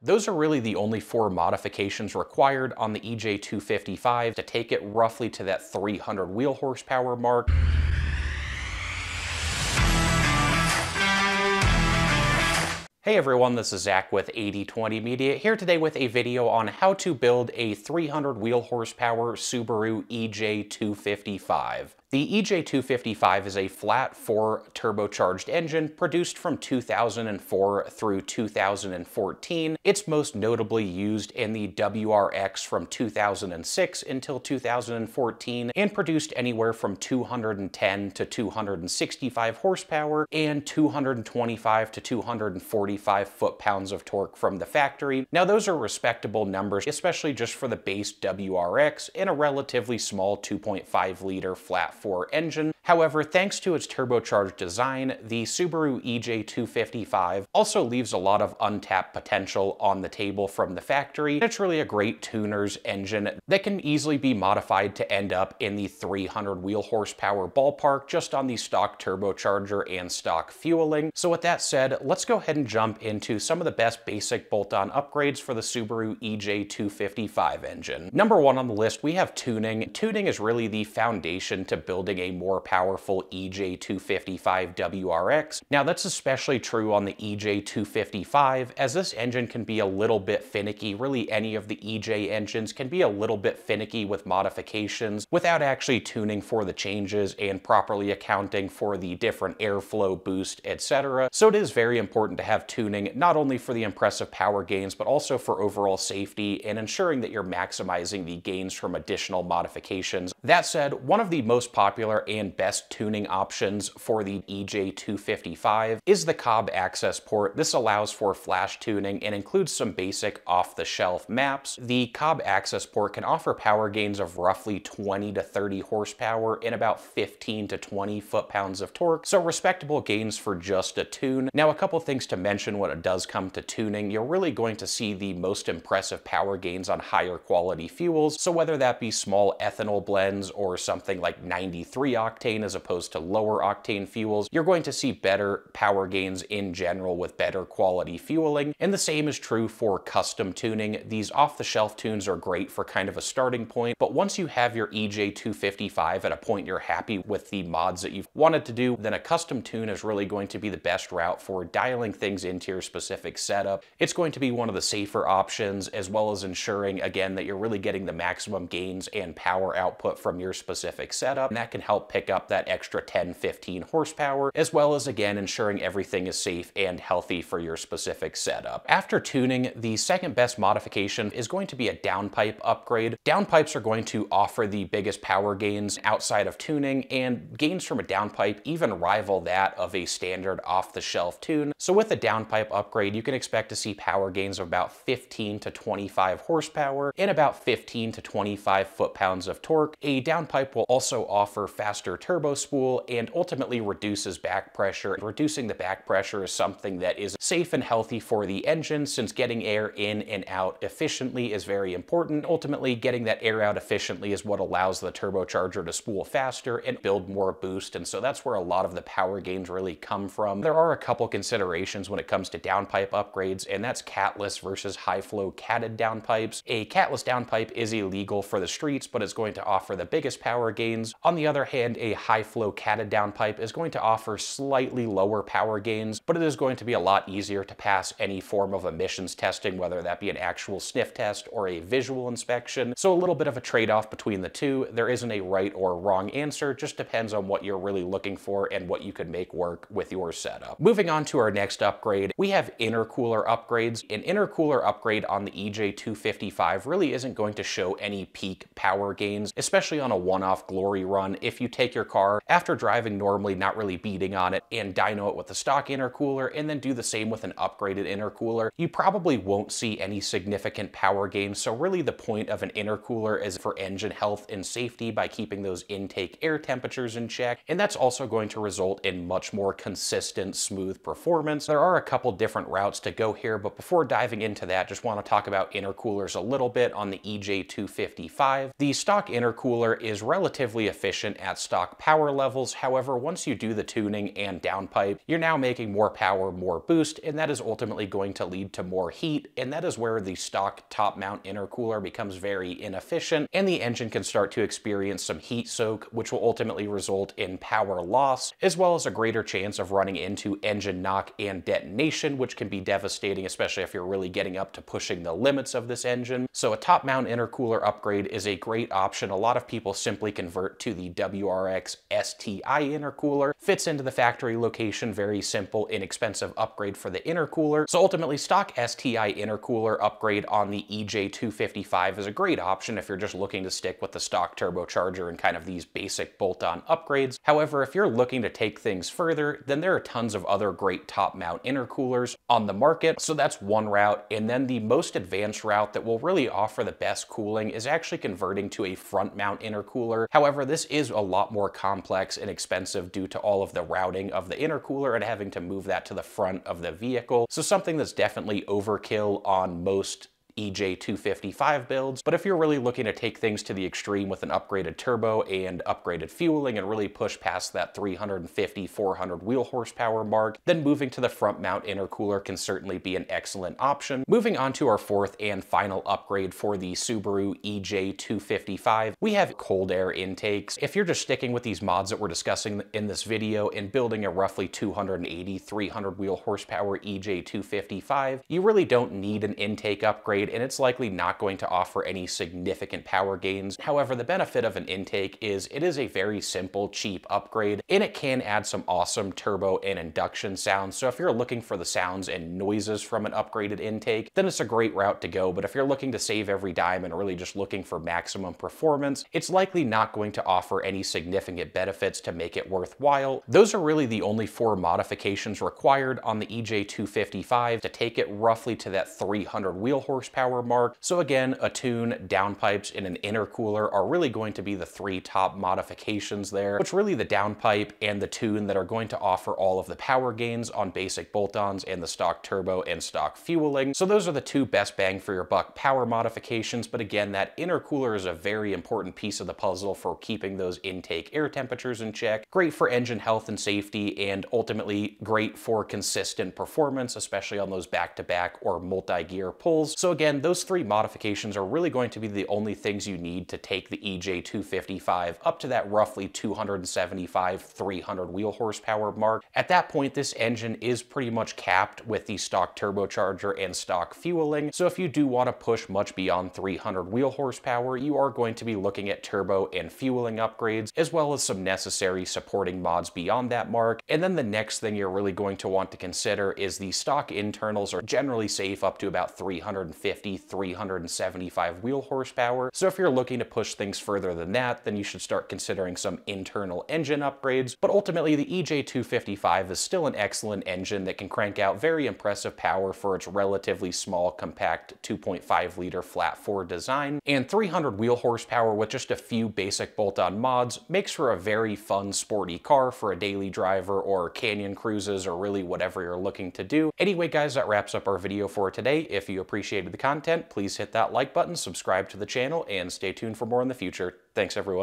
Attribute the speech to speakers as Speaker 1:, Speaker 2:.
Speaker 1: Those are really the only four modifications required on the EJ255 to take it roughly to that 300 wheel horsepower mark. Hey everyone, this is Zach with 8020 Media, here today with a video on how to build a 300 wheel horsepower Subaru EJ255. The EJ255 is a flat 4 turbocharged engine produced from 2004 through 2014. It's most notably used in the WRX from 2006 until 2014 and produced anywhere from 210 to 265 horsepower and 225 to 245 foot-pounds of torque from the factory. Now those are respectable numbers, especially just for the base WRX in a relatively small 2.5 liter flat 4 engine. However, thanks to its turbocharged design, the Subaru EJ255 also leaves a lot of untapped potential on the table from the factory. It's really a great tuner's engine that can easily be modified to end up in the 300 wheel horsepower ballpark just on the stock turbocharger and stock fueling. So with that said, let's go ahead and jump into some of the best basic bolt-on upgrades for the Subaru EJ255 engine. Number one on the list, we have tuning. Tuning is really the foundation to building a more powerful EJ255 WRX. Now that's especially true on the EJ255 as this engine can be a little bit finicky. Really any of the EJ engines can be a little bit finicky with modifications without actually tuning for the changes and properly accounting for the different airflow boost, etc. So it is very important to have tuning not only for the impressive power gains but also for overall safety and ensuring that you're maximizing the gains from additional modifications. That said, one of the most popular and best tuning options for the EJ255 is the Cobb Accessport. This allows for flash tuning and includes some basic off-the-shelf maps. The Cobb Accessport can offer power gains of roughly 20 to 30 horsepower and about 15 to 20 foot-pounds of torque, so respectable gains for just a tune. Now, a couple things to mention when it does come to tuning. You're really going to see the most impressive power gains on higher quality fuels, so whether that be small ethanol blends or something like 93 octane as opposed to lower octane fuels, you're going to see better power gains in general with better quality fueling. And the same is true for custom tuning. These off-the-shelf tunes are great for kind of a starting point, but once you have your EJ255 at a point you're happy with the mods that you've wanted to do, then a custom tune is really going to be the best route for dialing things into your specific setup. It's going to be one of the safer options as well as ensuring, again, that you're really getting the maximum gains and power output from your specific setup. That can help pick up that extra 10, 15 horsepower, as well as again ensuring everything is safe and healthy for your specific setup. After tuning, the second best modification is going to be a downpipe upgrade. Downpipes are going to offer the biggest power gains outside of tuning, and gains from a downpipe even rival that of a standard off-the-shelf tune. So with a downpipe upgrade, you can expect to see power gains of about 15 to 25 horsepower and about 15 to 25 foot-pounds of torque. A downpipe will also offer faster turbo spool and ultimately reduces back pressure. Reducing the back pressure is something that is safe and healthy for the engine since getting air in and out efficiently is very important. Ultimately, getting that air out efficiently is what allows the turbocharger to spool faster and build more boost, and so that's where a lot of the power gains really come from. There are a couple considerations when it comes to downpipe upgrades, and that's catless versus high-flow catted downpipes. A catless downpipe is illegal for the streets, but it's going to offer the biggest power gains. On the other hand, a high-flow catted downpipe is going to offer slightly lower power gains, but it is going to be a lot easier to pass any form of emissions testing, whether that be an actual sniff test or a visual inspection. So a little bit of a trade-off between the two. There isn't a right or wrong answer, just depends on what you're really looking for and what you could make work with your setup. Moving on to our next upgrade, we have intercooler upgrades. An intercooler upgrade on the EJ255 really isn't going to show any peak power gains, especially on a one-off glory run. If you take your car after driving normally, not really beating on it, and dyno it with the stock intercooler, and then do the same with an upgraded intercooler, you probably won't see any significant power gain. So really the point of an intercooler is for engine health and safety by keeping those intake air temperatures in check, and that's also going to result in much more consistent, smooth performance. There are a couple different routes to go here, but before diving into that, just want to talk about intercoolers a little bit on the EJ255. The stock intercooler is relatively efficient efficient at stock power levels. However, once you do the tuning and downpipe, you're now making more power, more boost, and that is ultimately going to lead to more heat, and that is where the stock top mount intercooler becomes very inefficient, and the engine can start to experience some heat soak, which will ultimately result in power loss, as well as a greater chance of running into engine knock and detonation, which can be devastating, especially if you're really getting up to pushing the limits of this engine. So a top mount intercooler upgrade is a great option. A lot of people simply convert to the WRX STI intercooler. Fits into the factory location, very simple, inexpensive upgrade for the intercooler. So ultimately, stock STI intercooler upgrade on the EJ255 is a great option if you're just looking to stick with the stock turbocharger and kind of these basic bolt-on upgrades. However, if you're looking to take things further, then there are tons of other great top mount intercoolers on the market. So that's one route. And then the most advanced route that will really offer the best cooling is actually converting to a front mount intercooler. However, this is a lot more complex and expensive due to all of the routing of the intercooler and having to move that to the front of the vehicle. So something that's definitely overkill on most EJ255 builds, but if you're really looking to take things to the extreme with an upgraded turbo and upgraded fueling and really push past that 350, 400 wheel horsepower mark, then moving to the front mount intercooler can certainly be an excellent option. Moving on to our fourth and final upgrade for the Subaru EJ255, we have cold air intakes. If you're just sticking with these mods that we're discussing in this video and building a roughly 280, 300 wheel horsepower EJ255, you really don't need an intake upgrade and it's likely not going to offer any significant power gains. However, the benefit of an intake is it is a very simple, cheap upgrade and it can add some awesome turbo and induction sounds. So if you're looking for the sounds and noises from an upgraded intake, then it's a great route to go. But if you're looking to save every dime and really just looking for maximum performance, it's likely not going to offer any significant benefits to make it worthwhile. Those are really the only four modifications required on the EJ255 to take it roughly to that 300 wheel horsepower horsepower mark. So again, a tune, downpipes, and an intercooler are really going to be the three top modifications there. It's really the downpipe and the tune that are going to offer all of the power gains on basic bolt-ons and the stock turbo and stock fueling. So those are the two best bang for your buck power modifications. But again, that intercooler is a very important piece of the puzzle for keeping those intake air temperatures in check. Great for engine health and safety and ultimately great for consistent performance, especially on those back-to-back -back or multi-gear pulls. So again, those three modifications are really going to be the only things you need to take the EJ255 up to that roughly 275, 300 wheel horsepower mark. At that point, this engine is pretty much capped with the stock turbocharger and stock fueling. So if you do want to push much beyond 300 wheel horsepower, you are going to be looking at turbo and fueling upgrades, as well as some necessary supporting mods beyond that mark. And then the next thing you're really going to want to consider is the stock internals are generally safe up to about 350 350, 375 wheel horsepower. So if you're looking to push things further than that, then you should start considering some internal engine upgrades. But ultimately, the EJ255 is still an excellent engine that can crank out very impressive power for its relatively small, compact 2.5 liter flat four design. And 300 wheel horsepower with just a few basic bolt-on mods makes for a very fun, sporty car for a daily driver or canyon cruises or really whatever you're looking to do. Anyway, guys, that wraps up our video for today. If you appreciated the content, please hit that like button, subscribe to the channel, and stay tuned for more in the future. Thanks, everyone.